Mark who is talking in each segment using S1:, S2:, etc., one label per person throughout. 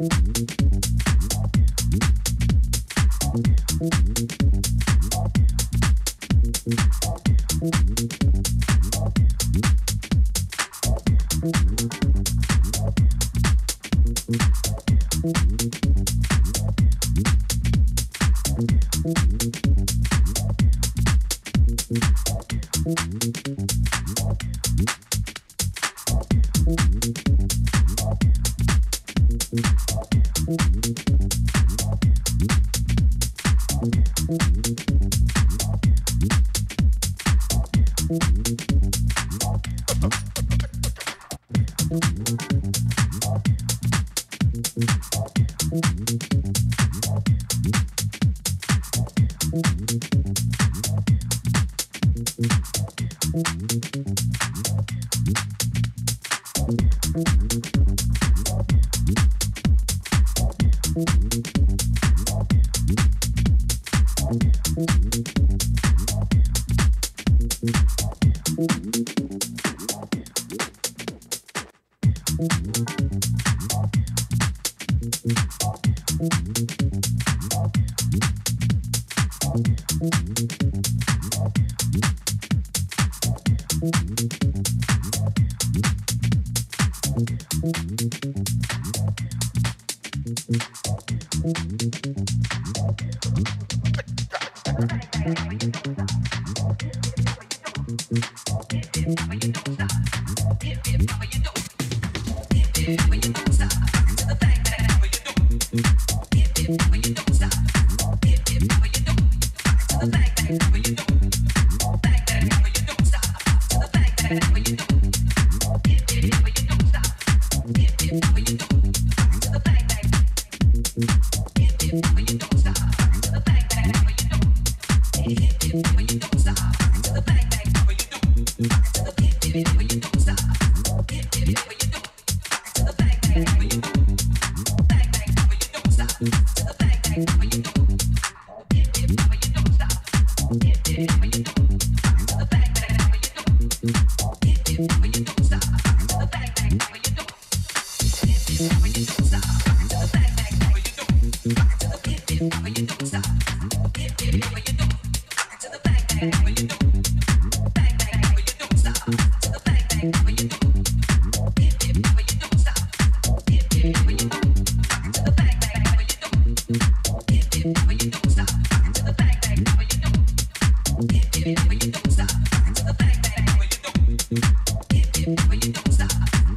S1: Back to the bang bang, you don't. Bang bang, you don't stop. If you don't stop, to the bang bang, well you don't. You don't stop.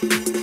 S2: Hey!